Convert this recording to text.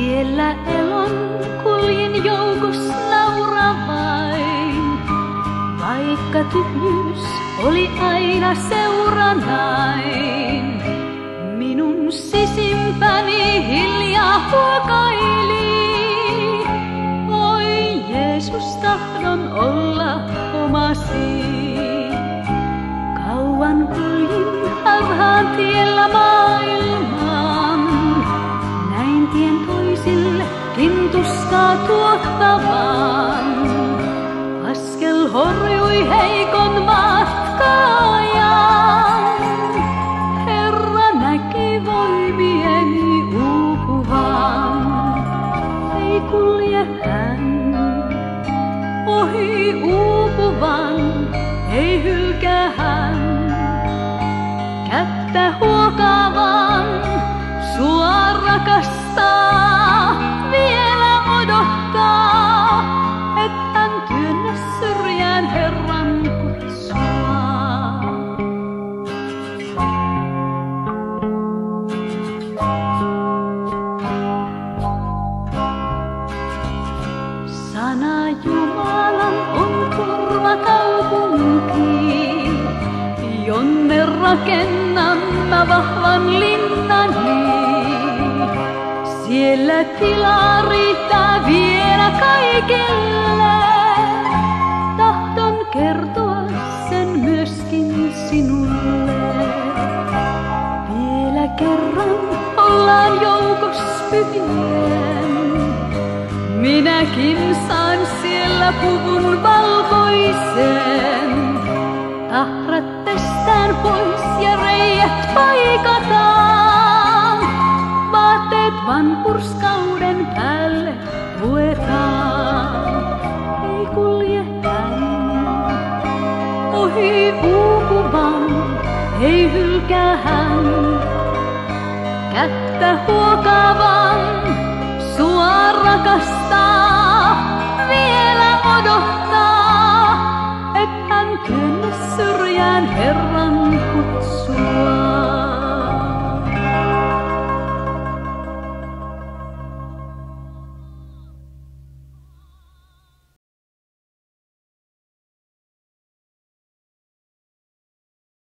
Tiellä elon kuljin joukos naura vain, vaikka tyhjyys oli aina seuranain. Minun sisimpäni hiljaa huokaili, oi Jeesus tahdon olla omasi. Kauan kuljin harhaan tiellä. Kintustaa tuottavan. Askel horjui heikon matkaajan. Herra näki voimieni uupuvan. Ei kulje hän ohi uupuvan, ei hylkää hän. Kättä huokaavan sua rakastaa, rakennan mä vahvan linnani. Siellä tilaa riittää vielä kaikille. Tahdon kertoa sen myöskin sinulle. Vielä kerran ollaan joukossa pyhien. Minäkin saan siellä puvun valkoisen. Tahrat pestään pois ohi uupuvan, ei hylkää hän kättä huokaavan, sua rakastaa, vielä odottaa, et hän työnnä syrjään Herran kutsua.